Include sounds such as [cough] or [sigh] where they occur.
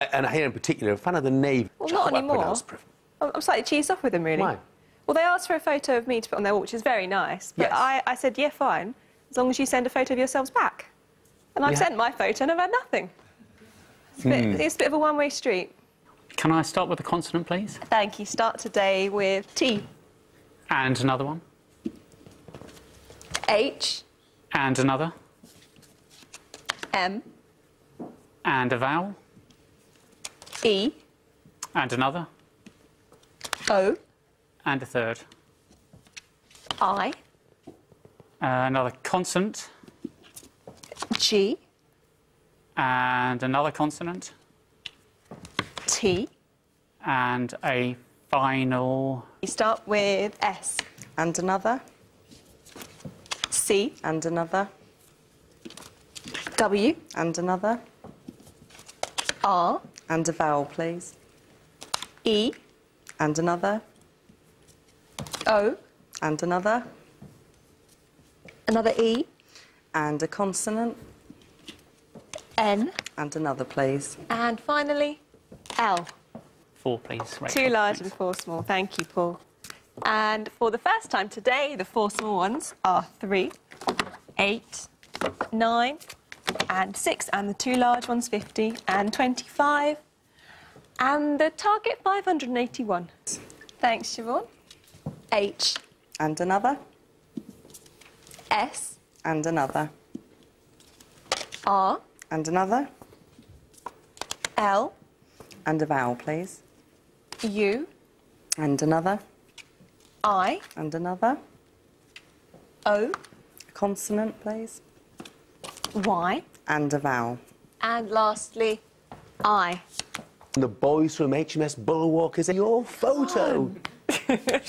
And here in particular, a fan of the navy. Well, not anymore. I'm I'm slightly cheesed off with them, really. Why? Well, they asked for a photo of me to put on their wall, which is very nice. But Yes. I, I said, yeah, fine, as long as you send a photo of yourselves back. And I've Yeah. sent my photo and I've had nothing. It's a, bit, Hmm. it's a bit of a one-way street. Can I start with a consonant, please? Thank you. Start today with T, And another one. H, And another. M, And a vowel. E, And another. O, And a third. I, Uh, another consonant. G, And another consonant. T. And a final. You start with S, And another, C, and another, W, and another, R, and a vowel, please. E, And another, O, and another, another E, and a consonant, N, and another, please. and finally L. Four, please. Rachel. Two large Thanks. and four small. Thank you, Paul. And for the first time today, the four small ones are three, eight, nine, and six, and the two large ones, 50 and 25, and the target, 581. Thanks, Siobhan. H, And another, S, and another, R, and another, L, and a vowel, please. U, And another, I, and another, O, a consonant, please. Y, And a vowel. and lastly, I. The boys from HMS Bulwark is your photo. Oh. [laughs]